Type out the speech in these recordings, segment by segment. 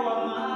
one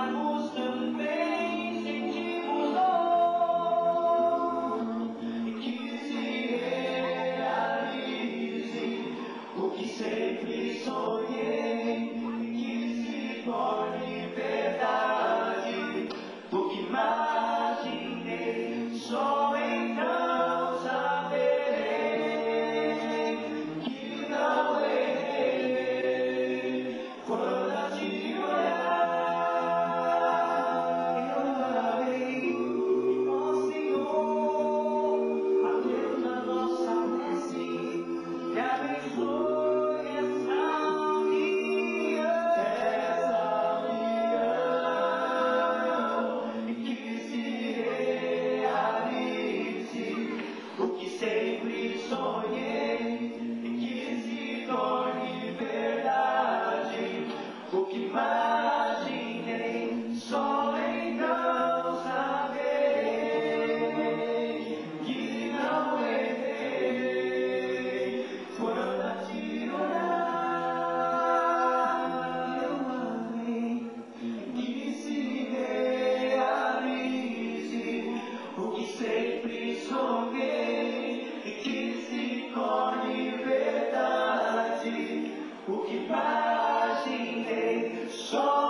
imagem, só